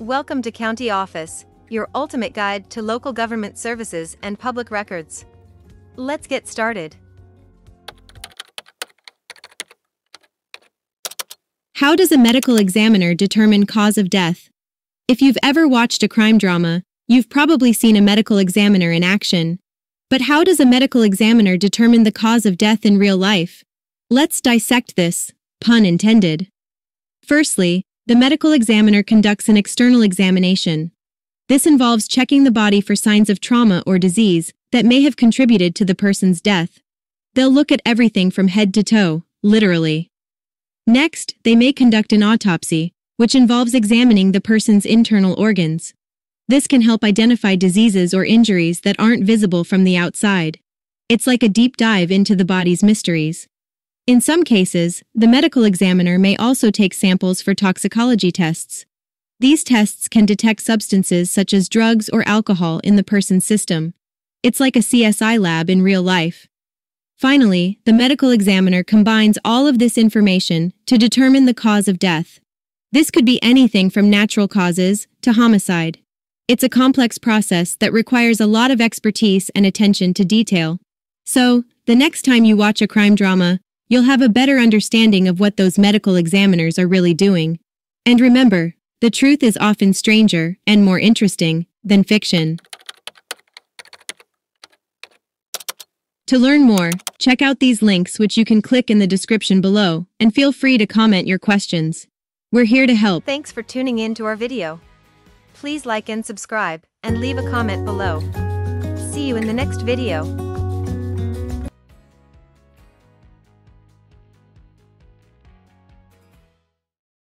Welcome to County Office, your ultimate guide to local government services and public records. Let's get started. How does a medical examiner determine cause of death? If you've ever watched a crime drama, you've probably seen a medical examiner in action. But how does a medical examiner determine the cause of death in real life? Let's dissect this, pun intended. Firstly, the medical examiner conducts an external examination. This involves checking the body for signs of trauma or disease that may have contributed to the person's death. They'll look at everything from head to toe, literally. Next, they may conduct an autopsy, which involves examining the person's internal organs. This can help identify diseases or injuries that aren't visible from the outside. It's like a deep dive into the body's mysteries. In some cases, the medical examiner may also take samples for toxicology tests. These tests can detect substances such as drugs or alcohol in the person's system. It's like a CSI lab in real life. Finally, the medical examiner combines all of this information to determine the cause of death. This could be anything from natural causes to homicide. It's a complex process that requires a lot of expertise and attention to detail. So, the next time you watch a crime drama, you'll have a better understanding of what those medical examiners are really doing. And remember, the truth is often stranger and more interesting than fiction. To learn more, check out these links which you can click in the description below, and feel free to comment your questions. We're here to help. Thanks for tuning in to our video. Please like and subscribe, and leave a comment below. See you in the next video.